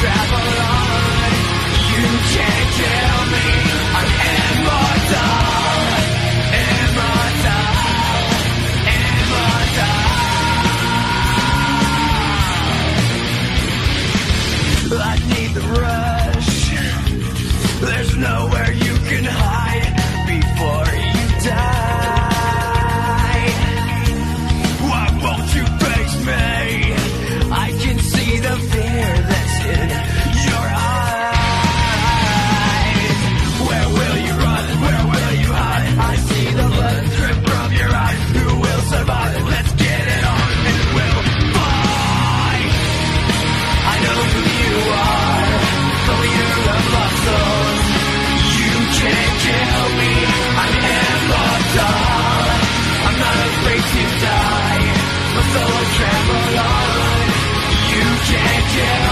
travel on. You can't kill me. Yeah.